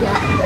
Yeah.